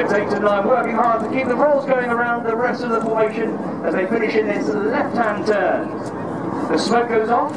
Reds 8 and 9 working hard to keep the rolls going around the rest of the formation as they finish in this left-hand turn. The smoke goes off,